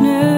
darkness.